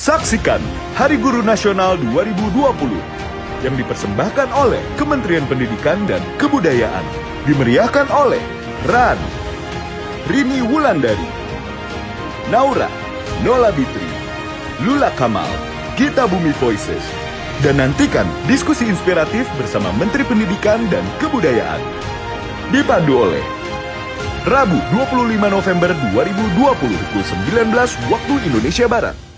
Saksikan Hari Guru Nasional 2020 yang dipersembahkan oleh Kementerian Pendidikan dan Kebudayaan. Dimeriahkan oleh RAN, Rini Wulandari, Naura, Nola Bitri, Lula Kamal, Gita Bumi Voices. Dan nantikan diskusi inspiratif bersama Menteri Pendidikan dan Kebudayaan. Dipandu oleh Rabu 25 November 2020 pukul 19 waktu Indonesia Barat.